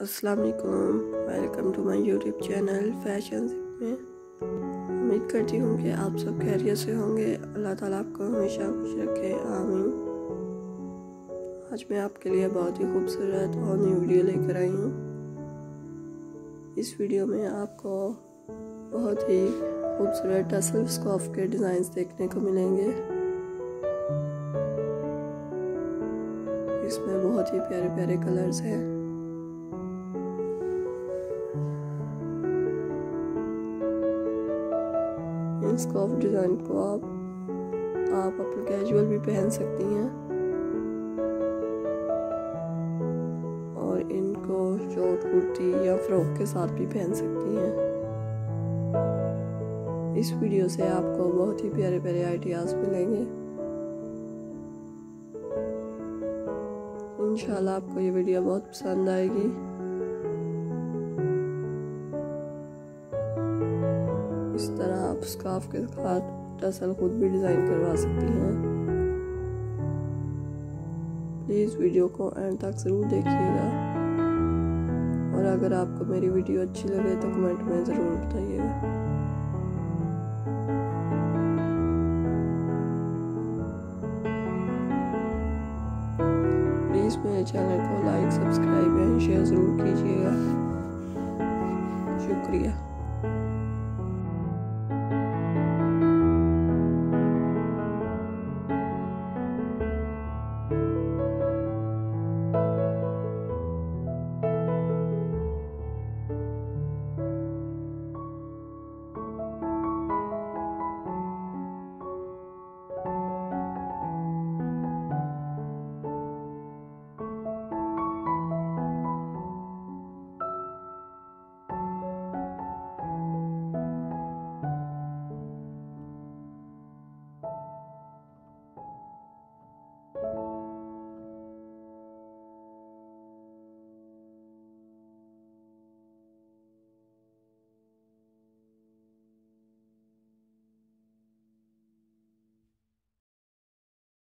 السلام علیکم۔ Welcome to my YouTube channel fashion میں۔ امید کرتی ہوں کہ آپ سب خیریت سے ہوں گے۔ اللہ تعالیٰ آپ کو ہمیشہ خوش رکھے۔ آمین۔ آج میں آپ کے لیے بہت ہی خوبصورت اور نیو ویڈیو لے کر آئی ہوں۔ اس ویڈیو میں آپ کو بہت ہی خوبصورت ٹسل اسکوف کے ڈیزائنز دیکھنے کو ملیں گے۔ اس میں بہت ہی پیارے پیارے کلرز ہیں۔ اسکوف ڈیزائن کو آپ آپ اپنے کیجول بھی پہن سکتی ہیں۔ اور ان کو شورٹ کرتی یا فروک کے ساتھ بھی پہن سکتی ہیں۔ اس ویڈیو سے آپ کو بہت ہی پیارے پیارے آئیڈیاز ملیں گے۔ انشاءاللہ آپ کو یہ ویڈیو بہت پسند آئے گی۔ اس طرح آپ اسکارف کے ساتھ ٹسل خود بھی ڈیزائن کروا سکتی ہیں۔ پلیز ویڈیو کو اینڈ تک ضرور دیکھیے گا۔ اور اگر آپ کو میری ویڈیو اچھی لگے تو کمنٹ میں ضرور بتائیے گا۔ پلیز میرے چینل کو لائک سبسکرائب اینڈ شیئر ضرور کیجیے۔